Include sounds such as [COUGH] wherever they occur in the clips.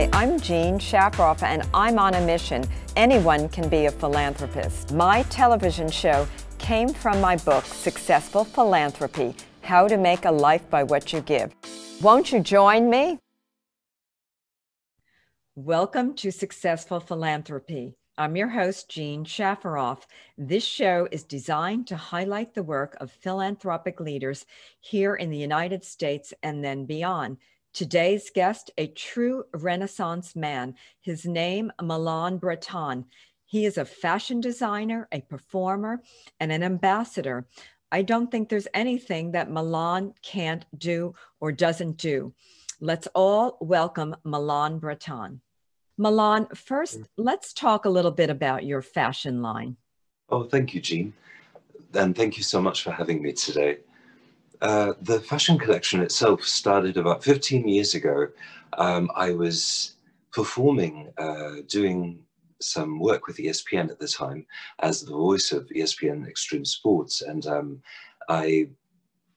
Hi, I'm Jean Shafiroff, and I'm on a mission. Anyone can be a philanthropist. My television show came from my book, Successful Philanthropy How to Make a Life by What You Give. Won't you join me? Welcome to Successful Philanthropy. I'm your host, Jean Shafiroff. This show is designed to highlight the work of philanthropic leaders here in the United States and then beyond. Today's guest, a true Renaissance man. His name, Malan Breton. He is a fashion designer, a performer, and an ambassador. I don't think there's anything that Malan can't do or doesn't do. Let's all welcome Malan Breton. Malan, first, let's talk a little bit about your fashion line. Oh, thank you, Jean. And thank you so much for having me today. Uh, the fashion collection itself started about 15 years ago. Um, I was performing, uh, doing some work with ESPN at the time as the voice of ESPN Extreme Sports. And um, I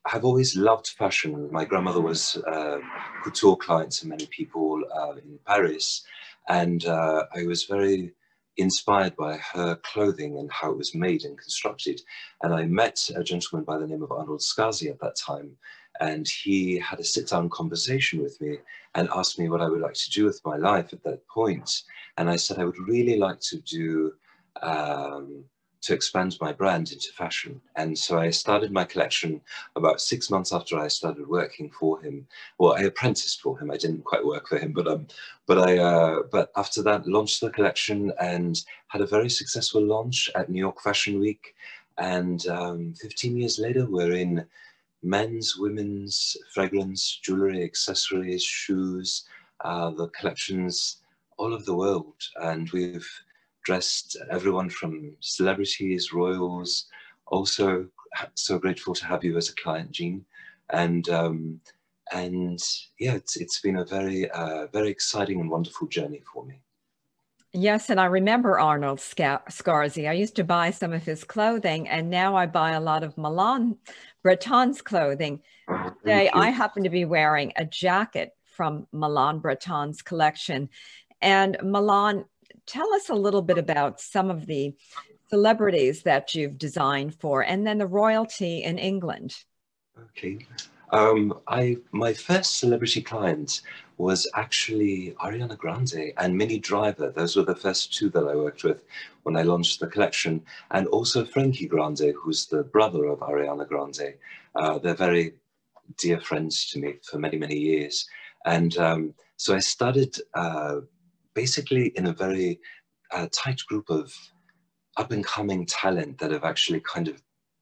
have always loved fashion. My grandmother was uh, couture client to many people uh, in Paris. And uh, I was very inspired by her clothing and how it was made and constructed. And I met a gentleman by the name of Arnold Scaasi at that time. And he had a sit down conversation with me and asked me what I would like to do with my life at that point. And I said, I would really like to do um, to expand my brand into fashion. And so I started my collection about six months after I started working for him. Well, I apprenticed for him. I didn't quite work for him, but um, but I uh, but after that launched the collection and had a very successful launch at New York Fashion Week. And um, 15 years later, we're in men's, women's fragrance, jewelry, accessories, shoes, uh, the collections all over the world. And we've dressed everyone from celebrities, royals. Also, so grateful to have you as a client, Jean. And um, and yeah, it's it's been a very uh, very exciting and wonderful journey for me. Yes, and I remember Arnold Scaasi. I used to buy some of his clothing, and now I buy a lot of Malan Breton's clothing. Oh, Today, I happen to be wearing a jacket from Malan Breton's collection. And Malan, tell us a little bit about some of the celebrities that you've designed for and then the royalty in England. Okay. Um, I my first celebrity client was actually Ariana Grande and Minnie Driver. Those were the first two that I worked with when I launched the collection, and also Frankie Grande, who's the brother of Ariana Grande. Uh, they're very dear friends to me for many many years, and um, so I started uh, basically in a very uh, tight group of up and coming talent that have actually kind of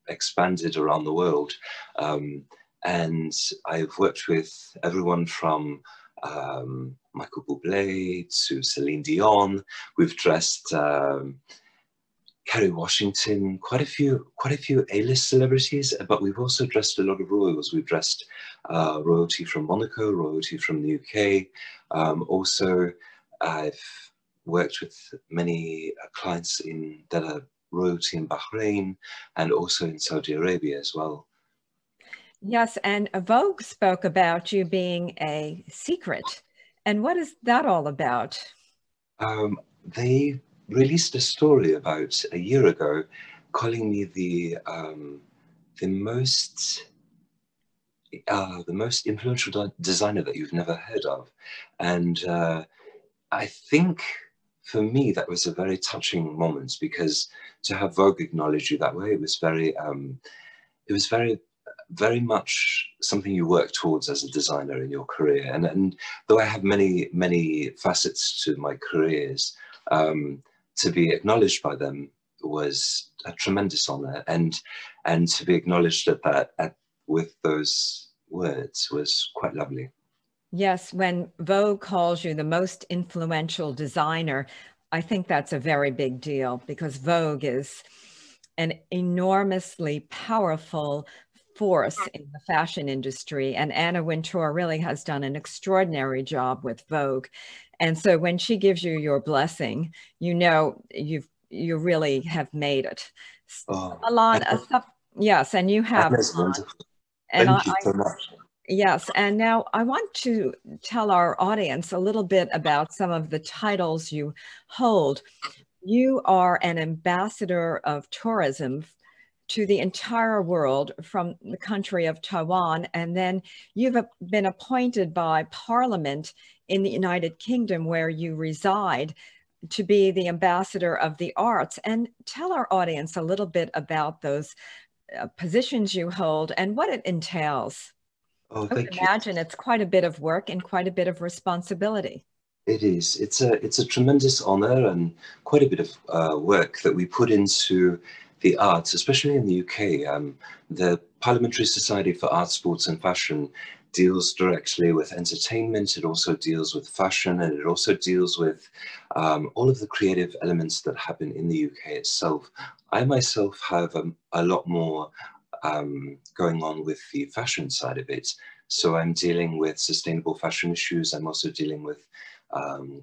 expanded around the world. Um, and I've worked with everyone from um, Michael Bublé to Celine Dion. We've dressed um, Kerry Washington, quite a few, quite a few A-list celebrities, but we've also dressed a lot of royals. We've dressed uh, royalty from Monaco, royalty from the UK, um, also I've worked with many uh, clients in that are royalty in Bahrain and also in Saudi Arabia as well. Yes, and Vogue spoke about you being a secret. And what is that all about? Um, they released a story about a year ago calling me the um, the most uh, the most influential designer that you've never heard of, and uh, I think for me that was a very touching moment because to have Vogue acknowledge you that way, it was very, um, it was very, very much something you work towards as a designer in your career. And, and though I have many, many facets to my careers, um, to be acknowledged by them was a tremendous honor. And, and to be acknowledged at that, at, with those words was quite lovely. Yes, when Vogue calls you the most influential designer, I think that's a very big deal because Vogue is an enormously powerful force in the fashion industry. And Anna Wintour really has done an extraordinary job with Vogue. And so when she gives you your blessing, you know you've you really have made it. Oh, Alon, yes, and you have. and Thank you so much. Yes, and now I want to tell our audience a little bit about some of the titles you hold. You are an ambassador of tourism to the entire world from the country of Taiwan, and then you've been appointed by Parliament in the United Kingdom where you reside to be the ambassador of the arts. And tell our audience a little bit about those uh, positions you hold and what it entails. Oh, I would imagine you. it's quite a bit of work and quite a bit of responsibility. It is. It's a it's a tremendous honor and quite a bit of uh, work that we put into the arts, especially in the UK. Um, the Parliamentary Society for Arts, Sports and Fashion deals directly with entertainment. It also deals with fashion, and it also deals with um, all of the creative elements that happen in the UK itself. I myself have um, a lot more um, going on with the fashion side of it. So I'm dealing with sustainable fashion issues. I'm also dealing with um,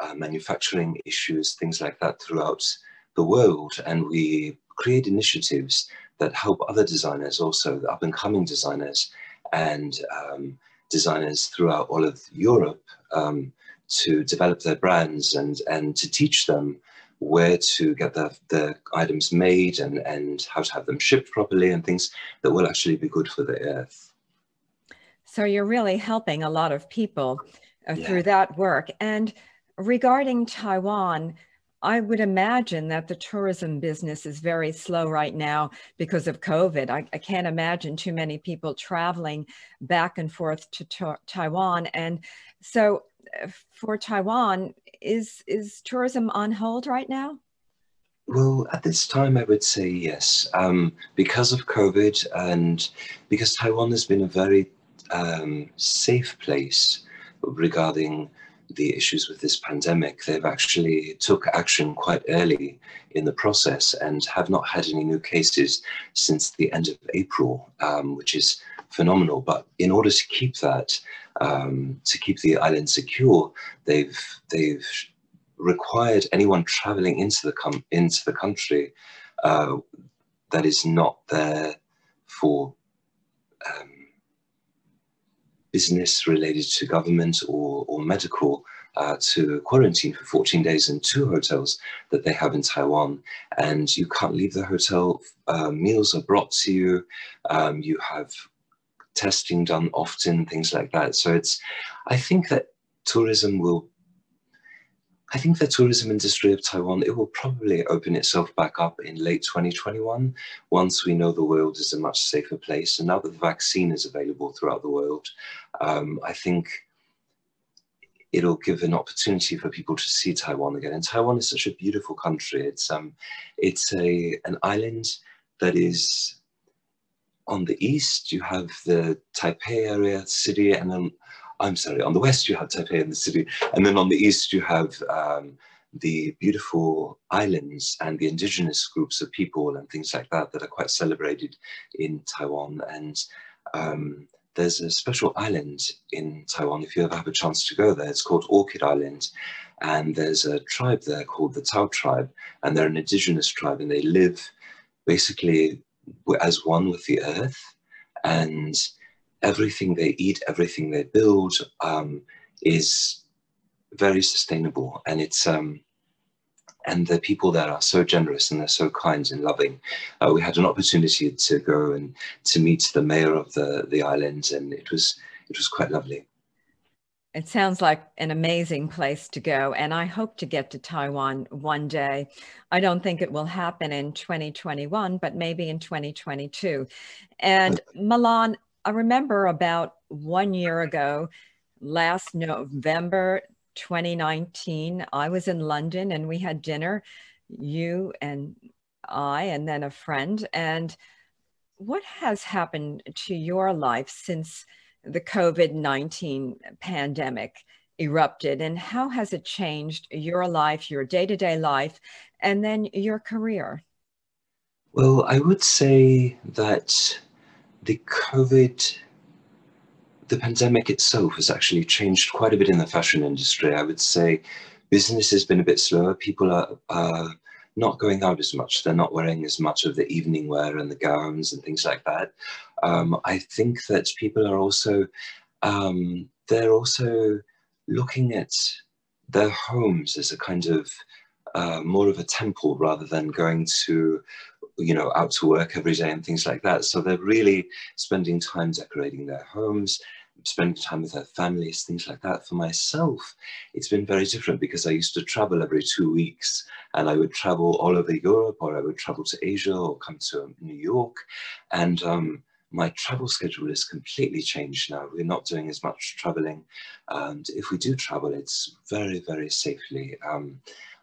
uh, manufacturing issues, things like that throughout the world. And we create initiatives that help other designers, also the up and coming designers and um, designers throughout all of Europe um, to develop their brands and, and to teach them where to get the, the items made and, and how to have them shipped properly and things that will actually be good for the earth. So you're really helping a lot of people uh, yeah. through that work. And regarding Taiwan, I would imagine that the tourism business is very slow right now because of COVID. I, I can't imagine too many people traveling back and forth to ta Taiwan. And so uh, for Taiwan, is is tourism on hold right now? Well, at this time, I would say yes, um, because of COVID and because Taiwan has been a very um, safe place regarding the issues with this pandemic. They've actually took action quite early in the process and have not had any new cases since the end of April, um, which is phenomenal. But in order to keep that, um, to keep the island secure, they've they've required anyone traveling into the com- into the country uh, that is not there for um, business related to government or, or medical uh, to quarantine for 14 days in two hotels that they have in Taiwan. And you can't leave the hotel. Uh, meals are brought to you. Um, you have testing done often, things like that. So it's, I think that tourism will, I think the tourism industry of Taiwan, it will probably open itself back up in late 2021 once we know the world is a much safer place. And now that the vaccine is available throughout the world, um, I think it'll give an opportunity for people to see Taiwan again. And Taiwan is such a beautiful country. It's um, it's a an island that is on the east, you have the Taipei area city, and then I'm sorry, on the west you have Taipei and the city, and then on the east you have um, the beautiful islands and the indigenous groups of people and things like that that are quite celebrated in Taiwan. And um, there's a special island in Taiwan, if you ever have a chance to go there, it's called Orchid Island. And there's a tribe there called the Tao tribe, and they're an indigenous tribe, and they live basically as one with the earth and everything they eat, everything they build um, is very sustainable and it's um, and the people there are so generous and they're so kind and loving. Uh, we had an opportunity to go and to meet the mayor of the the island and it was it was quite lovely. It sounds like an amazing place to go, and I hope to get to Taiwan one day. I don't think it will happen in 2021, but maybe in 2022. And Malan, I remember about one year ago, last November 2019, I was in London and we had dinner, you and I, and then a friend. And what has happened to your life since? The COVID 19 pandemic erupted and how has it changed your life, your day to day life, and then your career? Well, I would say that the COVID, the pandemic itself has actually changed quite a bit in the fashion industry. I would say business has been a bit slower. People are, uh, not going out as much. They're not wearing as much of the evening wear and the gowns and things like that. Um, I think that people are also, um, they're also looking at their homes as a kind of uh, more of a temple rather than going to, you know, out to work every day and things like that. So they're really spending time decorating their homes, spending time with their families, things like that. For myself, it's been very different because I used to travel every two weeks and I would travel all over Europe or I would travel to Asia or come to New York. And um, my travel schedule is completely changed now. We're not doing as much traveling. And if we do travel, it's very, very safely. Um,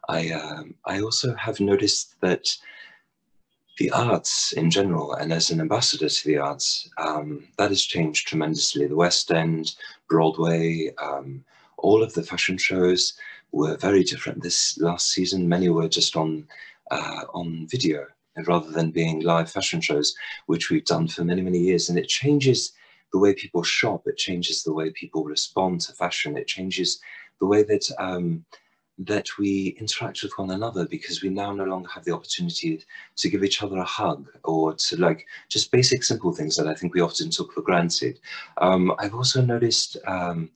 I, um, I also have noticed that the arts in general, and as an ambassador to the arts, um, that has changed tremendously. The West End, Broadway, um, all of the fashion shows were very different this last season. Many were just on uh, on video rather than being live fashion shows, which we've done for many, many years. And it changes the way people shop. It changes the way people respond to fashion. It changes the way that um, that we interact with one another because we now no longer have the opportunity to give each other a hug or to like just basic simple things that I think we often took for granted. Um, I've also noticed um,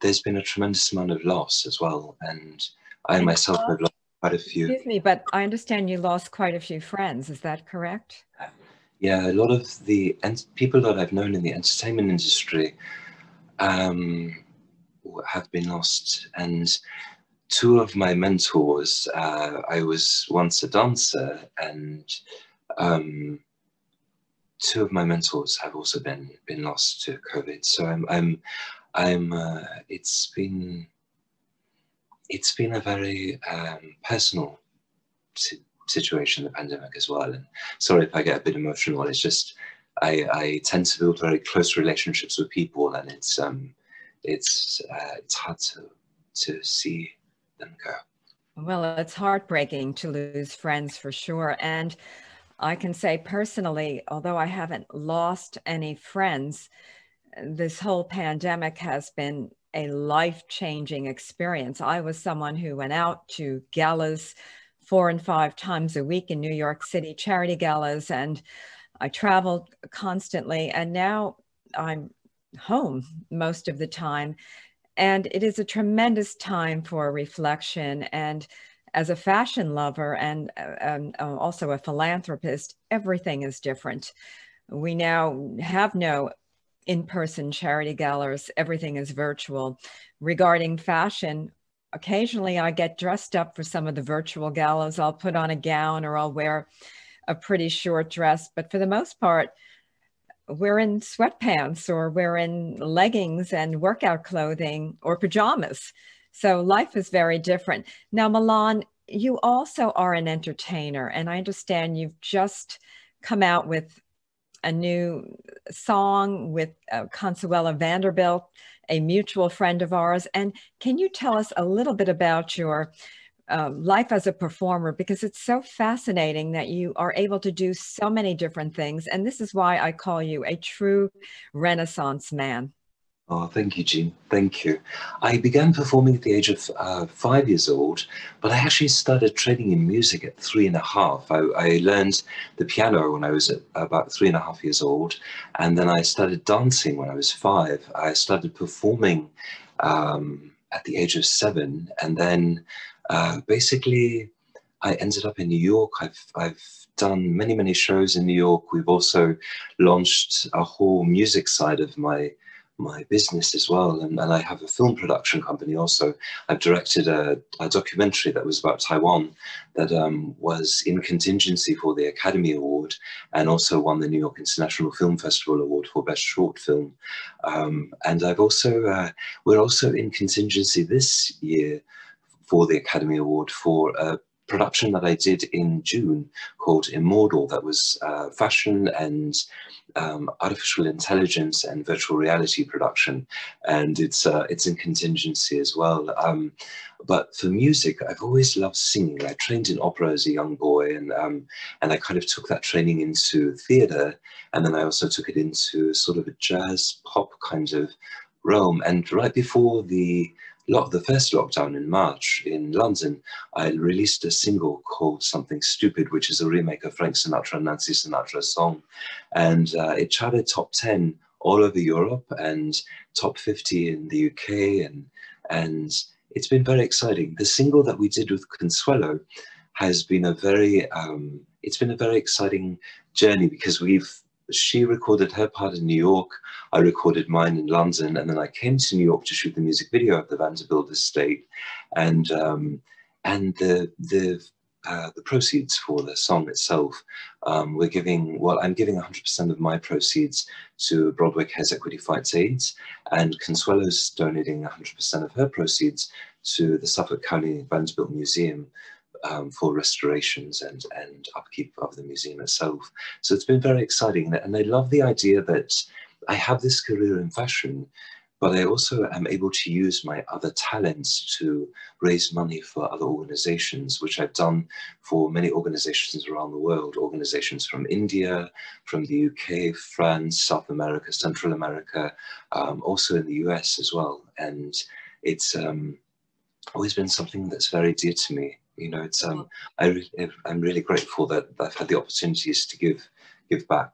there's been a tremendous amount of loss as well. And I myself have lost quite a few. Excuse me, but I understand you lost quite a few friends. Is that correct? Yeah, a lot of the people that I've known in the entertainment industry um, have been lost. And two of my mentors, uh, I was once a dancer, and um, two of my mentors have also been been lost to COVID. So I'm I'm I'm. Uh, it's been it's been a very um, personal situation, the pandemic as well. And sorry if I get a bit emotional. It's just I, I tend to build very close relationships with people, and it's um, it's uh, it's hard to to see them go. Well, it's heartbreaking to lose friends for sure. And I can say personally, although I haven't lost any friends, this whole pandemic has been a life changing experience. I was someone who went out to galas four and five times a week in New York City, charity galas, and I traveled constantly. And now I'm home most of the time. And it is a tremendous time for reflection. And as a fashion lover and um, also a philanthropist, everything is different. We now have no in-person charity galas. Everything is virtual. Regarding fashion, occasionally I get dressed up for some of the virtual galas. I'll put on a gown or I'll wear a pretty short dress. But for the most part, we're in sweatpants or we're in leggings and workout clothing or pajamas. So life is very different. Now, Malan, you also are an entertainer, and I understand you've just come out with a new song with uh, Consuelo Vanderbilt, a mutual friend of ours. And can you tell us a little bit about your um, life as a performer because it's so fascinating that you are able to do so many different things. And this is why I call you a true Renaissance man. Oh, thank you, Jean. Thank you. I began performing at the age of uh, five years old, but I actually started training in music at three and a half. I, I learned the piano when I was about three and a half years old, and then I started dancing when I was five. I started performing um, at the age of seven, and then uh, basically, I ended up in New York. I've, I've done many, many shows in New York. We've also launched a whole music side of my my business as well. And, and I have a film production company also. I've directed a, a documentary that was about Taiwan that um, was in contingency for the Academy Award and also won the New York International Film Festival Award for Best Short Film. Um, and I've also, uh, we're also in contingency this year for the Academy Award for a production that I did in June called Immortal that was uh, fashion and um, artificial intelligence and virtual reality production. And it's uh, it's in contingency as well. Um, but for music I've always loved singing. I trained in opera as a young boy and um, and I kind of took that training into theatre and then I also took it into sort of a jazz pop kind of realm. And right before the lot the first lockdown in March in London, I released a single called Something Stupid, which is a remake of Frank Sinatra and Nancy Sinatra's song. And uh, it charted top 10 all over Europe and top 50 in the UK. And, and it's been very exciting. The single that we did with Consuelo has been a very, um, it's been a very exciting journey because we've she recorded her part in New York, I recorded mine in London, and then I came to New York to shoot the music video of the Vanderbilt estate, and um, and the the uh, the proceeds for the song itself, um, we're giving, well, I'm giving 100% of my proceeds to Broadway Cares Equity Fights AIDS, and Consuelo's donating 100% of her proceeds to the Suffolk County Vanderbilt Museum um, for restorations and, and upkeep of the museum itself. So it's been very exciting. And I love the idea that I have this career in fashion, but I also am able to use my other talents to raise money for other organizations, which I've done for many organizations around the world, organizations from India, from the UK, France, South America, Central America, um, also in the US as well. And it's um, always been something that's very dear to me you know, it's um, I I'm really grateful that I've had the opportunities to give give back.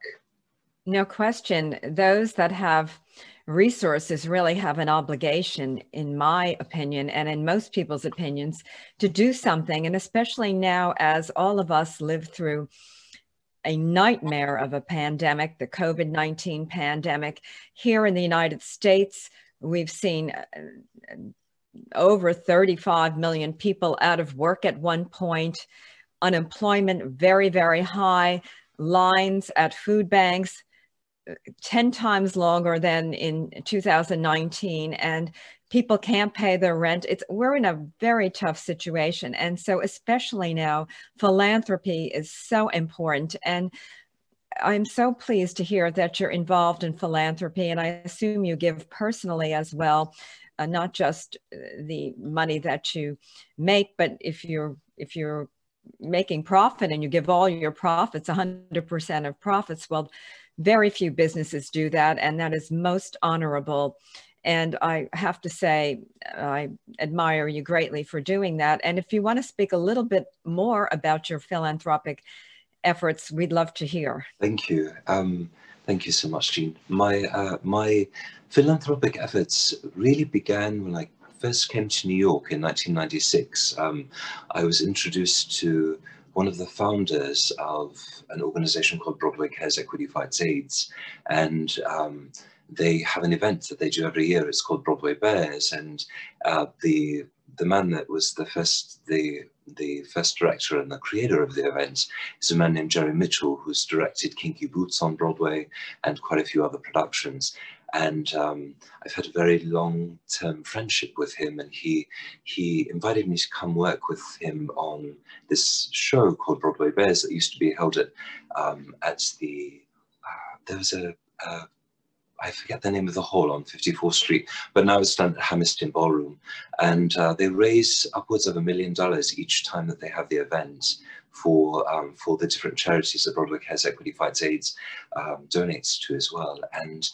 No question. Those that have resources really have an obligation, in my opinion, and in most people's opinions, to do something. And especially now, as all of us live through a nightmare of a pandemic, the COVID 19 pandemic. Here in the United States, we've seen uh, over 35 million people out of work at one point, unemployment very, very high, lines at food banks uh, 10 times longer than in 2019 and people can't pay their rent. It's we're in a very tough situation and so especially now philanthropy is so important and I'm so pleased to hear that you're involved in philanthropy, and I assume you give personally as well uh, not just uh, the money that you make, but if you're if you're making profit and you give all your profits, 100% of profits, well, very few businesses do that, and that is most honorable. And I have to say, I admire you greatly for doing that. And if you want to speak a little bit more about your philanthropic efforts, we'd love to hear. Thank you. Um, thank you so much, Jean. My uh, my philanthropic efforts really began when I first came to New York in 1996. Um, I was introduced to one of the founders of an organization called Broadway Cares Equity Fights AIDS. And um, they have an event that they do every year. It's called Broadway Bears. And uh, the the man that was the first the the first director and the creator of the event is a man named Jerry Mitchell, who's directed Kinky Boots on Broadway and quite a few other productions and um, I've had a very long-term friendship with him. And he he invited me to come work with him on this show called Broadway Bears that used to be held at um, at the uh, there was a, a I forget the name of the hall on 54th Street, but now it's done at Hammerstein Ballroom. And uh, they raise upwards of a million dollars each time that they have the event for um, for the different charities that Broadway Cares Equity Fights AIDS um, donates to as well. And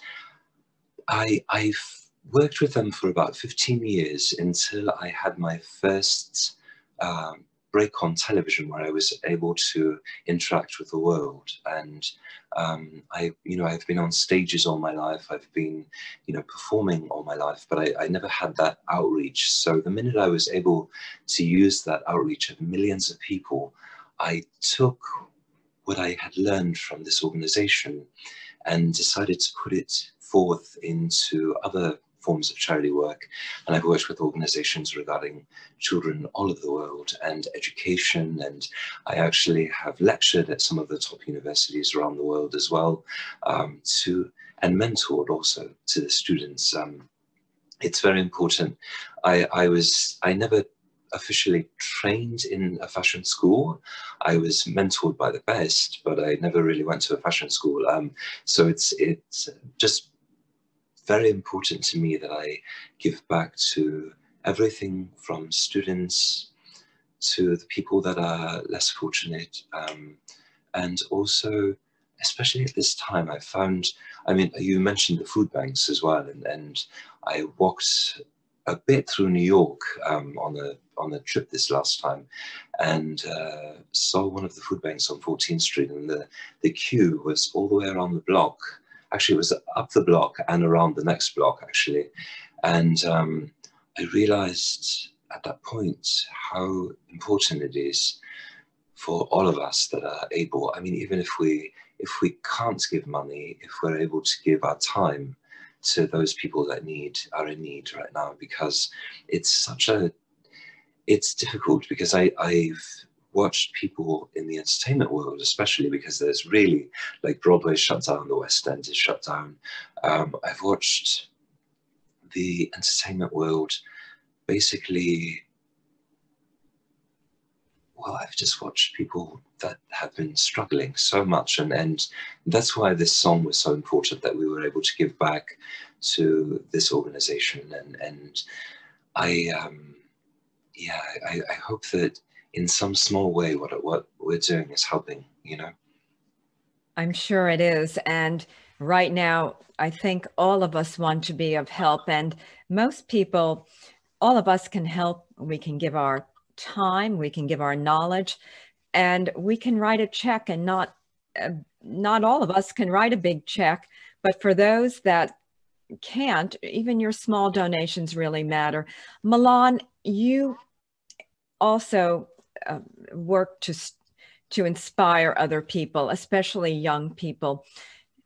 I, I've worked with them for about 15 years until I had my first um, break on television where I was able to interact with the world. And um, I, you know, I've been on stages all my life. I've been, you know, performing all my life, but I, I never had that outreach. So the minute I was able to use that outreach of millions of people, I took what I had learned from this organization and decided to put it forth into other forms of charity work. And I've worked with organizations regarding children all over the world and education. And I actually have lectured at some of the top universities around the world as well um, to and mentored also to the students. Um, it's very important. I, I was, I never officially trained in a fashion school. I was mentored by the best, but I never really went to a fashion school. Um, so it's it's just very important to me that I give back to everything from students to the people that are less fortunate. Um, and also, especially at this time, I found, I mean, you mentioned the food banks as well, and, and I walked a bit through New York um, on a on a trip this last time, and uh, saw one of the food banks on 14th Street, and the the queue was all the way around the block. Actually, it was up the block and around the next block actually, and um, I realized at that point how important it is for all of us that are able. I mean, even if we if we can't give money, if we're able to give our time to those people that need are in need right now, because it's such a it's difficult because I, I've watched people in the entertainment world, especially because there's really like Broadway shut down, the West End is shut down. Um, I've watched the entertainment world basically well, I've just watched people that have been struggling so much, and and that's why this song was so important that we were able to give back to this organization, and and I um, yeah, I, I hope that in some small way what what we're doing is helping, you know. I'm sure it is, and right now I think all of us want to be of help, and most people, all of us can help. We can give our time, we can give our knowledge, and we can write a check and not uh, not all of us can write a big check, but for those that can't, even your small donations really matter. Malan, you also uh, work to to inspire other people, especially young people.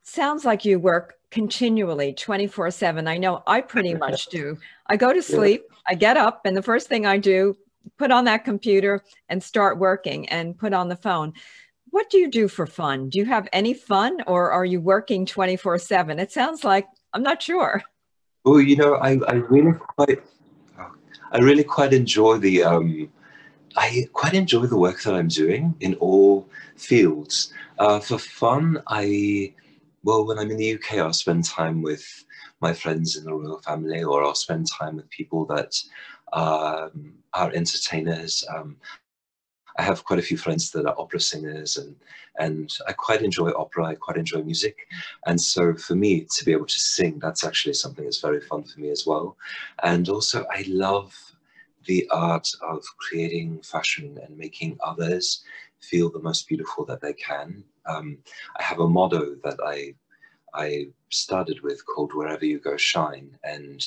Sounds like you work continually 24 7 i know i pretty [LAUGHS] much do i go to sleep i get up and the first thing i do put on that computer and start working and put on the phone. What do you do for fun? Do you have any fun or are you working 24 7? It sounds like I'm not sure. Well, you know, I, I really quite, I really quite enjoy the, um, I quite enjoy the work that I'm doing in all fields. Uh, for fun, I, well, when I'm in the UK, I'll spend time with my friends in the royal family, or I'll spend time with people that um, are entertainers. Um, I have quite a few friends that are opera singers, and and I quite enjoy opera. I quite enjoy music, and so for me to be able to sing, that's actually something that's very fun for me as well. And also, I love the art of creating fashion and making others feel the most beautiful that they can. Um, I have a motto that I I started with called "Wherever You Go, Shine," and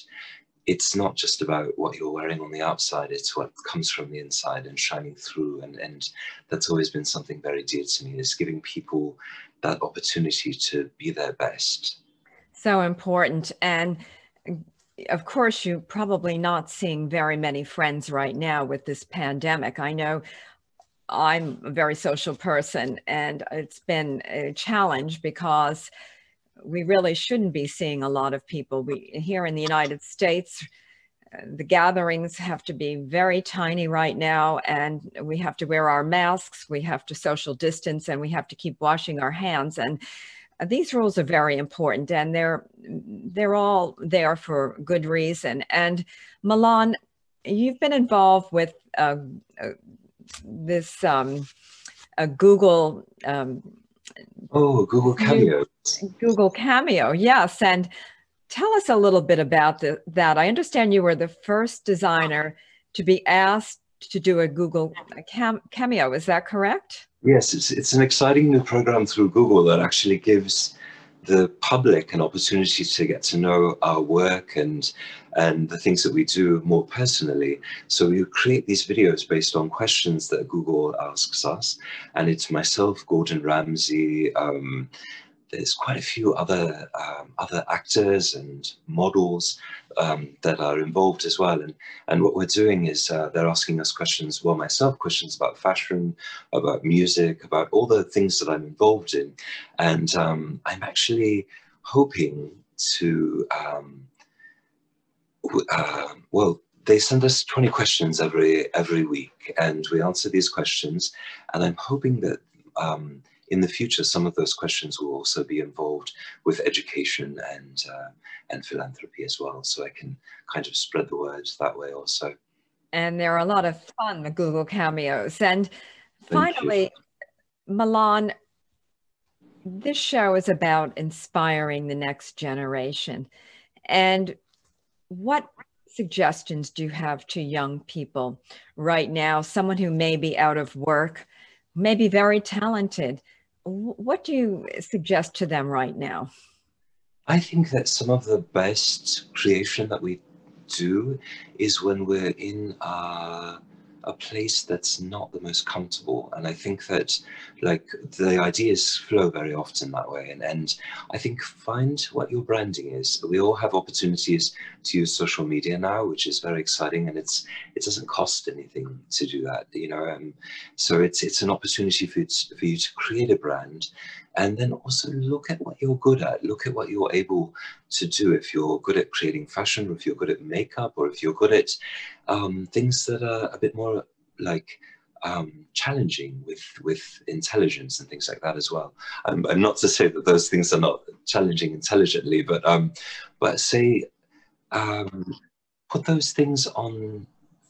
it's not just about what you're wearing on the outside, it's what comes from the inside and shining through. And, and that's always been something very dear to me is giving people that opportunity to be their best. So important. And of course, you're probably not seeing very many friends right now with this pandemic. I know I'm a very social person and it's been a challenge because we really shouldn't be seeing a lot of people. We here in the United States, the gatherings have to be very tiny right now, and we have to wear our masks, we have to social distance, and we have to keep washing our hands. And these rules are very important, and they're they're all there for good reason. And Malan, you've been involved with uh, uh, this um, Google. Um, oh, Google Cameo. Google Cameo, yes. And tell us a little bit about the, that. I understand you were the first designer to be asked to do a Google cam Cameo. Is that correct? Yes, it's, it's an exciting new program through Google that actually gives the public an opportunity to get to know our work and and the things that we do more personally. So we create these videos based on questions that Google asks us, and it's myself, Gordon Ramsay, um, there's quite a few other um, other actors and models um, that are involved as well. And and what we're doing is uh, they're asking us questions, well, myself, questions about fashion, about music, about all the things that I'm involved in. And um, I'm actually hoping to, uh, well, they send us 20 questions every every week, and we answer these questions. And I'm hoping that um, in the future, some of those questions will also be involved with education and uh, and philanthropy as well. So I can kind of spread the word that way also. And there are a lot of fun Google cameos. And Thank finally, you. Malan, this show is about inspiring the next generation. And what suggestions do you have to young people right now? Someone who may be out of work, may be very talented. What do you suggest to them right now? I think that some of the best creation that we do is when we're in a, a place that's not the most comfortable. And I think that like the ideas flow very often that way. And, and I think find what your branding is. We all have opportunities to use social media now, which is very exciting. And it's it doesn't cost anything to do that, you know. Um, so it's it's an opportunity for for you to create a brand and then also look at what you're good at look at what you're able to do if you're good at creating fashion or if you're good at makeup or if you're good at um, things that are a bit more like um, challenging with with intelligence and things like that as well. Um, and not to say that those things are not challenging intelligently, but um, but say um, put those things on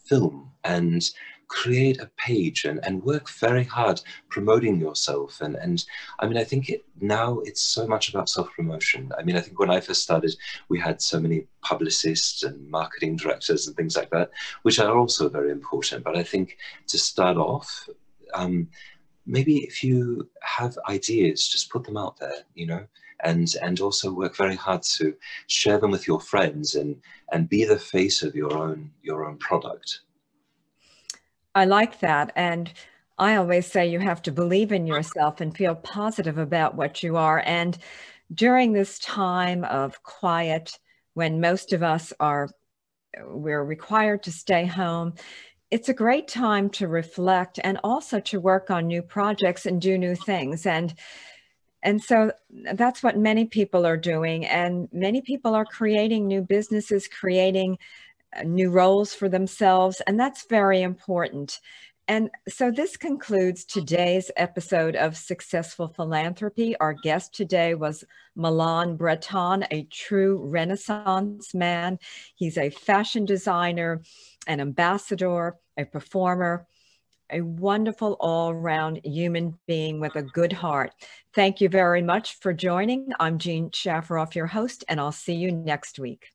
film and create a page and, and work very hard promoting yourself. And, and I mean, I think it, now it's so much about self-promotion. I mean, I think when I first started, we had so many publicists and marketing directors and things like that, which are also very important. But I think to start off, um, maybe if you have ideas, just put them out there, you know, and and also work very hard to share them with your friends and and be the face of your own your own product. I like that. And I always say you have to believe in yourself and feel positive about what you are. And during this time of quiet, when most of us are, we're required to stay home, it's a great time to reflect and also to work on new projects and do new things. And and so that's what many people are doing. And many people are creating new businesses, creating new roles for themselves, and that's very important. And so this concludes today's episode of Successful Philanthropy. Our guest today was Malan Breton, a true Renaissance man. He's a fashion designer, an ambassador, a performer, a wonderful all-round human being with a good heart. Thank you very much for joining. I'm Jean Shafiroff, your host, and I'll see you next week.